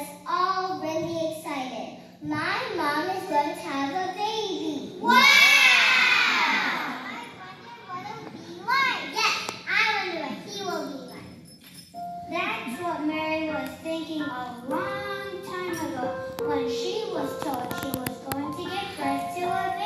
us all really excited. My mom is going to have a baby. Wow! Be. Yes, I wonder he will be. That's what Mary was thinking a long time ago when she was told she was going to give birth to a baby.